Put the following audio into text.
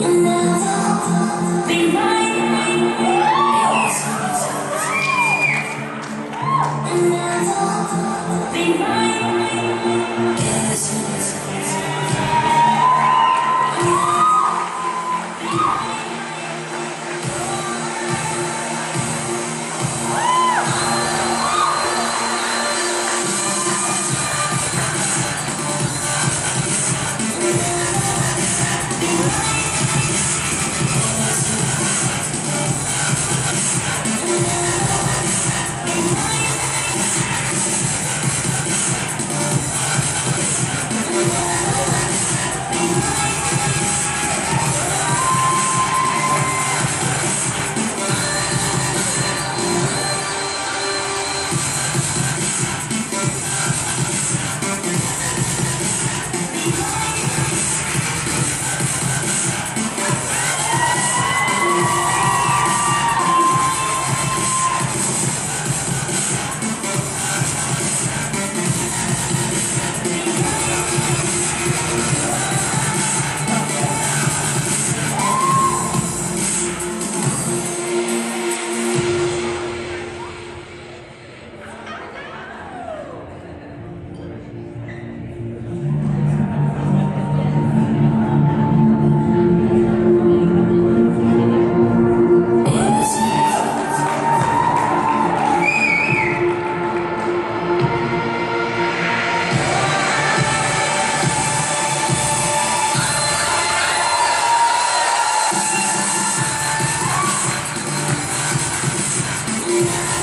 Be mine. Yeah.